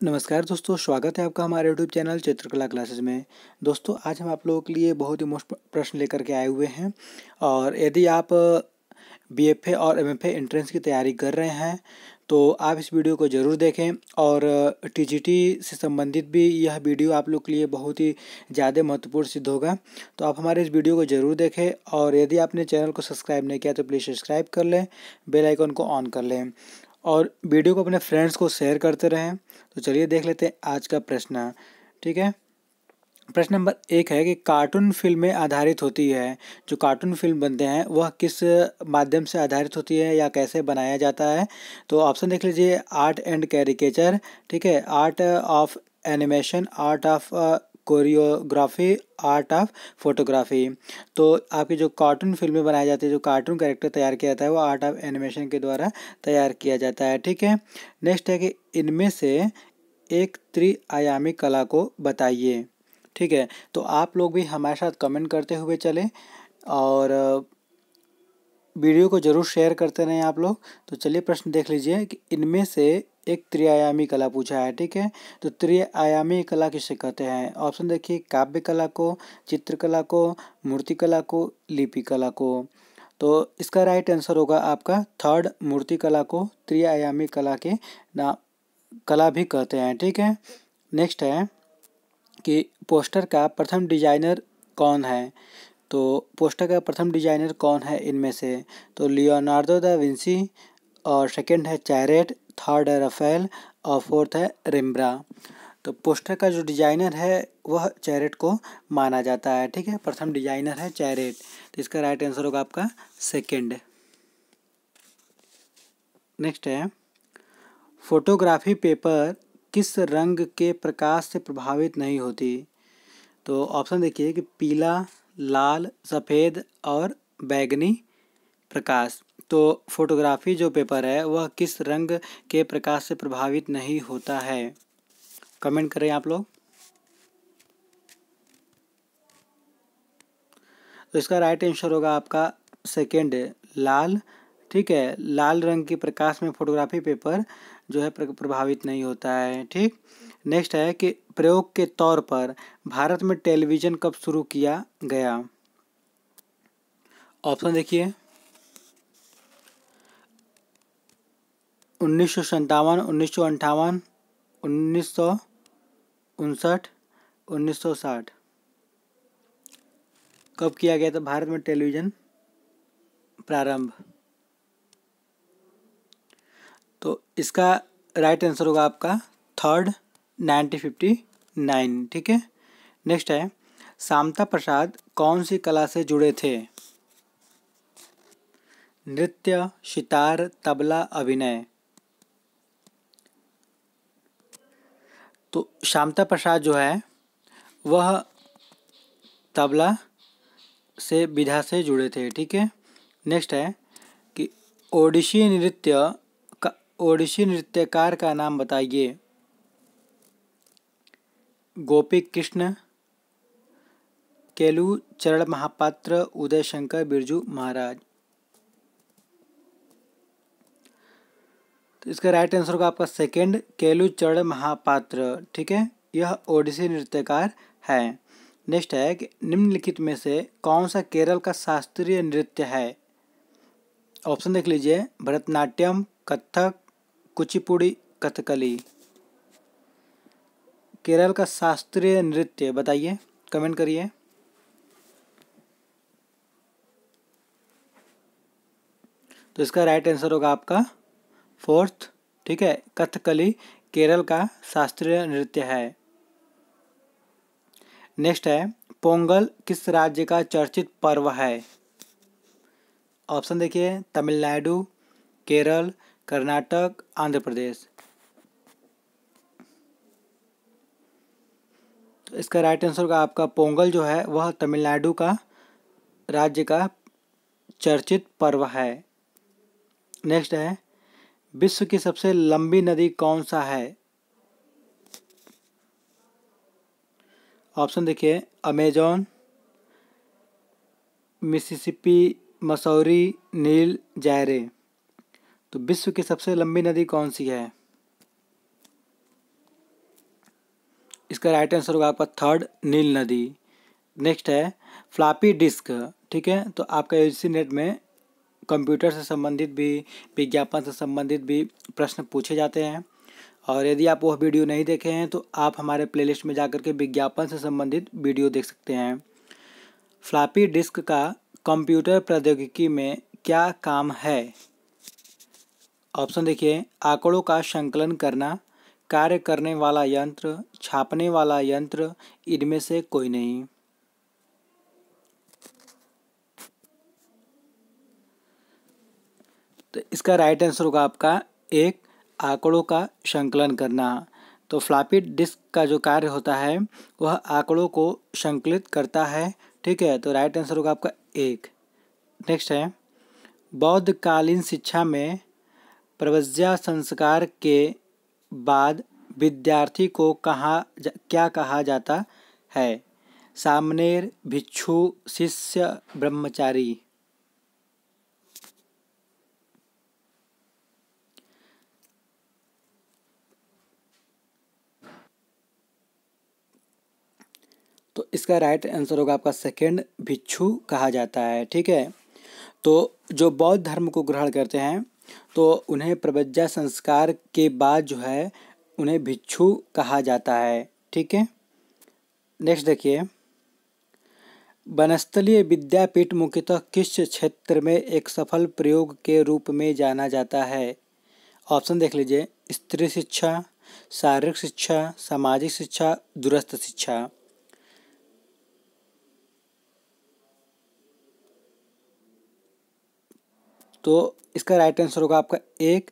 नमस्कार दोस्तों, स्वागत है आपका हमारे यूट्यूब चैनल चित्रकला क्लासेस में। दोस्तों, आज हम आप लोगों के लिए बहुत ही मोस्ट प्रश्न लेकर के आए हुए हैं और यदि आप बी एफ़ ए और एम एफ़ ए एंट्रेंस की तैयारी कर रहे हैं तो आप इस वीडियो को ज़रूर देखें और टी से संबंधित भी यह वीडियो आप लोग के लिए बहुत ही ज़्यादा महत्वपूर्ण सिद्ध होगा। तो आप हमारे इस वीडियो को ज़रूर देखें और यदि आपने चैनल को सब्सक्राइब नहीं किया तो प्लीज़ सब्सक्राइब कर लें बेल आइकन को ऑन कर लें। और वीडियो को अपने फ्रेंड्स को शेयर करते रहें। तो चलिए देख लेते हैं आज का प्रश्न, ठीक है? प्रश्न नंबर एक है कि कार्टून फ़िल्में आधारित होती है, जो कार्टून फ़िल्म बनते हैं, वह किस माध्यम से आधारित होती है या कैसे बनाया जाता है? तो ऑप्शन देख लीजिए आर्ट एंड कैरिकेचर ठीक है? Art of animation art of choreography, art of photography. तो आपकी जो कार्टून फ़िल्में बनाई जाती है, जो कार्टून कैरेक्टर तैयार किया जाता है, वो आर्ट ऑफ़ एनिमेशन के द्वारा तैयार किया जाता है, ठीक है? नेक्स्ट है कि इनमें से एक त्रिआयामी कला को बताइए, ठीक है? तो आप लोग भी हमारे साथ कमेंट करते हुए चले और वीडियो को ज़रूर शेयर करते रहें आप लोग। तो चलिए प्रश्न देख लीजिए कि इनमें से एक त्रिआयामी कला पूछा है, ठीक है? तो त्रिआयामी कला किसे कहते हैं? ऑप्शन देखिए, काव्य कला को, चित्रकला को, मूर्ति कला को, लिपि कला को। तो इसका राइट आंसर होगा आपका थर्ड मूर्ति कला को, त्रिआयामी कला के ना, कला भी कहते हैं, ठीक है? नेक्स्ट है कि पोस्टर का प्रथम डिज़ाइनर कौन है? तो पोस्टर का प्रथम डिज़ाइनर कौन है इनमें से? तो लियोनार्डो दा विंसी और सेकंड है चैरेट थर्ड है रफेल और फोर्थ है रिम्ब्रा तो पोस्टर का जो डिज़ाइनर है, वह चैरेट को माना जाता है, ठीक है? प्रथम डिज़ाइनर है चैरेट तो इसका राइट आंसर होगा आपका सेकंड नेक्स्ट है फोटोग्राफी पेपर किस रंग के प्रकाश से प्रभावित नहीं होती? तो ऑप्शन देखिए कि पीला, लाल, सफ़ेद और बैगनी प्रकाश. तो फोटोग्राफी जो पेपर है, वह किस रंग के प्रकाश से प्रभावित नहीं होता है? कमेंट करें आप लोग। तो इसका राइट आंसर होगा आपका सेकेंड लाल। ठीक है, लाल रंग के प्रकाश में फोटोग्राफी पेपर जो है प्रभावित नहीं होता है, ठीक? नेक्स्ट है कि प्रयोग के तौर पर भारत में टेलीविज़न कब शुरू किया गया? ऑप्शन देखिए। उन्नीस सौ संतावन उन्नीस सौ अंठावन, उन्नीस सौ उनसठ, उन्नीस सौ साठ। कब किया गया था भारत में टेलीविज़न प्रारंभ? तो इसका राइट आंसर होगा आपका थर्ड, नाइनटीन फिफ्टी नाइन, ठीक है? नेक्स्ट है, सामता प्रसाद कौन सी कला से जुड़े थे? नृत्य, सितार, तबला, अभिनय। तो शामता प्रसाद जो है, वह तबला से, विधा से जुड़े थे, ठीक है? नेक्स्ट है कि ओडिशी नृत्य का, ओडिशी नृत्यकार का नाम बताइए। गोपी कृष्ण केलू, चरण महापात्र उदय शंकर बिरजू महाराज। तो इसका राइट आंसर होगा आपका सेकंड केलू चरण महापात्र, ठीक है? यह ओडिसी नृत्यकार है। नेक्स्ट है कि निम्नलिखित में से कौन सा केरल का शास्त्रीय नृत्य है? ऑप्शन देख लीजिए, भरतनाट्यम, कथक, कुचिपुड़ी, कथकली। केरल का शास्त्रीय नृत्य बताइए कमेंट करिए। तो इसका राइट आंसर होगा आपका फोर्थ, ठीक है, कथकली केरल का शास्त्रीय नृत्य है। नेक्स्ट है, पोंगल किस राज्य का चर्चित पर्व है? ऑप्शन देखिए, तमिलनाडु, केरल, कर्नाटक, आंध्र प्रदेश। तो इसका राइट आंसर का आपका पोंगल जो है, वह तमिलनाडु का राज्य का चर्चित पर्व है। नेक्स्ट है विश्व की सबसे लंबी नदी कौन सा है? ऑप्शन देखिए, Amazon, Mississippi, Missouri, Nile Zaire तो विश्व की सबसे लंबी नदी कौन सी है? इसका राइट आंसर होगा आपका थर्ड नील नदी। नेक्स्ट है, फ्लापी डिस्क। ठीक है तो आपका यू नेट में कंप्यूटर से संबंधित भी, विज्ञापन से संबंधित भी प्रश्न पूछे जाते हैं। और यदि आप वह वीडियो नहीं देखे हैं तो आप हमारे प्लेलिस्ट में जाकर के विज्ञापन से संबंधित वीडियो देख सकते हैं। फ्लापी डिस्क का कंप्यूटर प्रौद्योगिकी में क्या काम है? ऑप्शन देखिए, आंकड़ों का संकलन करना, कार्य करने वाला यंत्र, छापने वाला यंत्र, इनमें से कोई नहीं। तो इसका राइट आंसर होगा आपका एक, आंकड़ों का संकलन करना। तो फ्लॉपी डिस्क का जो कार्य होता है, वह आंकड़ों को संकलित करता है, ठीक है? तो राइट आंसर होगा आपका एक। नेक्स्ट है, बौद्धकालीन शिक्षा में प्रवज्या संस्कार के बाद विद्यार्थी को कहा क्या कहा जाता है? सामनेर, भिक्षु, शिष्य, ब्रह्मचारी। तो इसका राइट आंसर होगा आपका सेकंड भिक्षु कहा जाता है, ठीक है? तो जो बौद्ध धर्म को ग्रहण करते हैं तो उन्हें प्रवज्जा संस्कार के बाद जो है, उन्हें भिक्षु कहा जाता है, ठीक है? नेक्स्ट देखिए। वनस्थलीय विद्यापीठ मुख्यतः किस क्षेत्र में एक सफल प्रयोग के रूप में जाना जाता है? ऑप्शन देख लीजिए। स्त्री शिक्षा, शारीरिक शिक्षा, सामाजिक शिक्षा, दूरस्थ शिक्षा। तो इसका राइट आंसर होगा आपका एक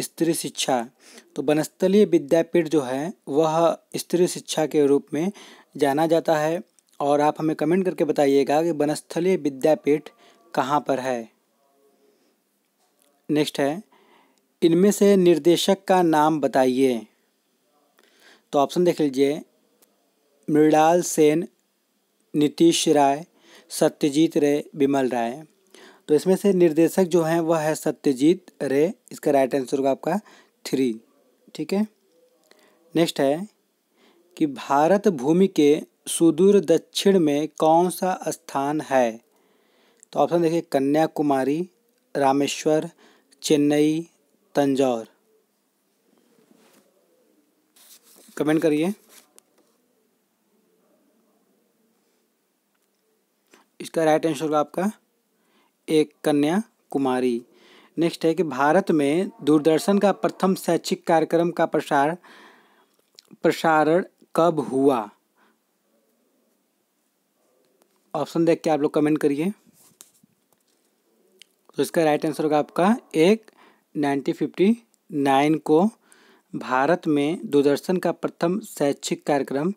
स्त्री शिक्षा। तो वनस्थलीय विद्यापीठ जो है, वह स्त्री शिक्षा के रूप में जाना जाता है और आप हमें कमेंट करके बताइएगा कि वनस्थलीय विद्यापीठ कहाँ पर है। नेक्स्ट है, इनमें से निर्देशक का नाम बताइए। तो ऑप्शन देख लीजिए, मृणाल सेन, नीतीश राय, सत्यजीत रे विमल राय। तो इसमें से निर्देशक जो हैं, वह है सत्यजीत रे, इसका राइट आंसर होगा आपका थ्री ठीक है? नेक्स्ट है कि भारत भूमि के सुदूर दक्षिण में कौन सा स्थान है? तो ऑप्शन देखिए, कन्याकुमारी, रामेश्वर, चेन्नई, तंजौर। कमेंट करिए। इसका राइट आंसर होगा आपका एक कन्या कुमारी। नेक्स्ट है कि भारत में दूरदर्शन का प्रथम शैक्षिक कार्यक्रम का प्रसार प्रसारण कब हुआ? ऑप्शन देख के आप लोग कमेंट करिए। तो इसका राइट आंसर होगा आपका एक नाइनटीन फिफ्टी नाइन को भारत में दूरदर्शन का प्रथम शैक्षिक कार्यक्रम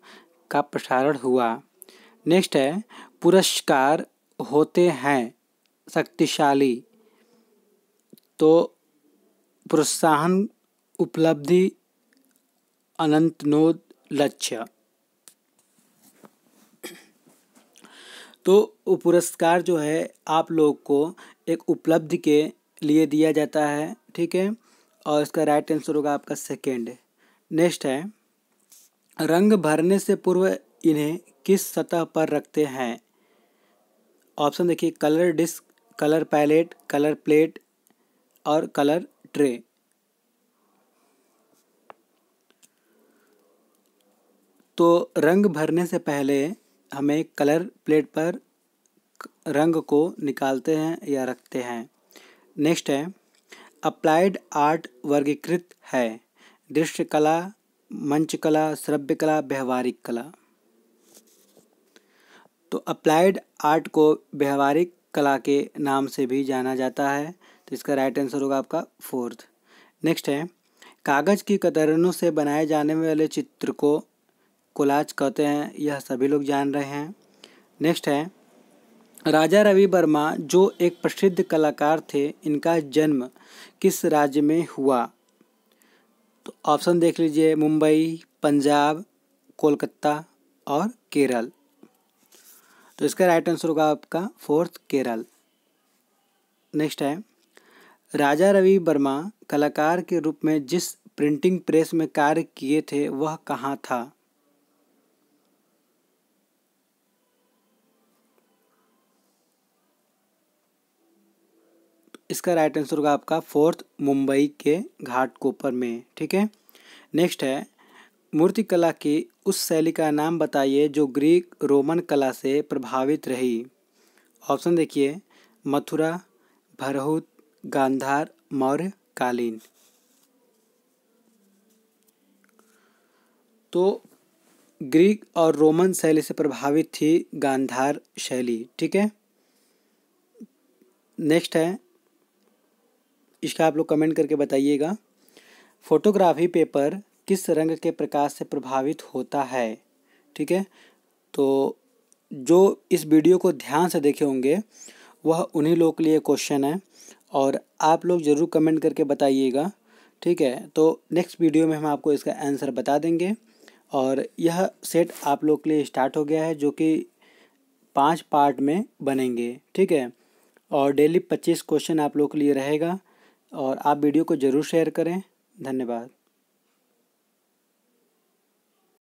का प्रसारण हुआ। नेक्स्ट है, पुरस्कार होते हैं। शक्तिशाली तो प्रोत्साहन उपलब्धि अनंतनोद लक्ष्य। तो पुरस्कार जो है, आप लोग को एक उपलब्धि के लिए दिया जाता है, ठीक है? और इसका राइट आंसर होगा आपका सेकेंड नेक्स्ट है, रंग भरने से पूर्व इन्हें किस सतह पर रखते हैं? ऑप्शन देखिए colour disc colour palette, colour plate और कलर ट्रे। तो रंग भरने से पहले हमें कलर प्लेट पर रंग को निकालते हैं या रखते हैं। नेक्स्ट है अप्लाइड आर्ट वर्गीकृत है। दृश्य कला मंच कला श्रव्य कला व्यवहारिक कला। तो अप्लाइड आर्ट को व्यवहारिक कला के नाम से भी जाना जाता है। तो इसका राइट आंसर होगा आपका फोर्थ नेक्स्ट है, कागज़ की कतरनों से बनाए जाने वाले चित्र को कोलाज कहते हैं, यह सभी लोग जान रहे हैं। नेक्स्ट है, राजा रवि वर्मा, जो एक प्रसिद्ध कलाकार थे, इनका जन्म किस राज्य में हुआ? तो ऑप्शन देख लीजिए, मुंबई, पंजाब, कोलकाता और केरल। तो इसका राइट आंसर होगा आपका फोर्थ केरल। नेक्स्ट है, राजा रवि वर्मा कलाकार के रूप में जिस प्रिंटिंग प्रेस में कार्य किए थे, वह कहाँ था? इसका राइट आंसर होगा आपका फोर्थ मुंबई के घाट कोपर में, ठीक है? नेक्स्ट है मूर्ति कला की उस शैली का नाम बताइए जो ग्रीक रोमन कला से प्रभावित रही। ऑप्शन देखिए, मथुरा, भरहुत, गांधार, मौर्य, कालीन। तो ग्रीक और रोमन शैली से प्रभावित थी गांधार शैली, ठीक है? नेक्स्ट है, इसका आप लोग कमेंट करके बताइएगा। फोटोग्राफी पेपर किस रंग के प्रकाश से प्रभावित होता है, ठीक है? तो जो इस वीडियो को ध्यान से देखे होंगे, वह उन्हीं लोगों के लिए क्वेश्चन है और आप लोग ज़रूर कमेंट करके बताइएगा, ठीक है? तो नेक्स्ट वीडियो में हम आपको इसका आंसर बता देंगे और यह सेट आप लोग के लिए स्टार्ट हो गया है, जो कि पाँच पार्ट में बनेंगे, ठीक है? और डेली पच्चीस क्वेश्चन आप लोग के लिए रहेगा और आप वीडियो को ज़रूर शेयर करें। धन्यवाद।